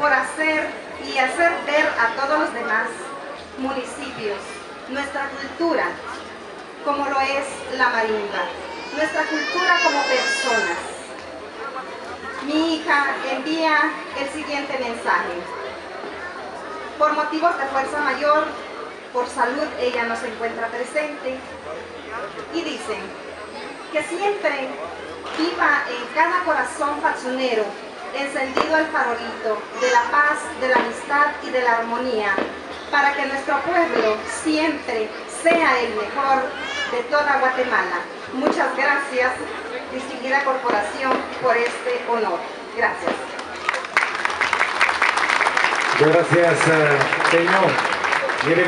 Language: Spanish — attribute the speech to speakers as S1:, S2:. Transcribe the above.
S1: por hacer y hacer ver a todos los demás municipios nuestra cultura, como lo es la marimba, nuestra cultura como personas. Mi hija envía el siguiente mensaje. Por motivos de fuerza mayor, por salud ella no se encuentra presente y dicen que siempre viva en cada corazón fatsunero encendido el farolito de la paz, de la amistad y de la armonía, para que nuestro pueblo siempre sea el mejor de toda Guatemala. Muchas gracias, distinguida corporación, por este honor. Gracias.
S2: Gracias, uh, Señor.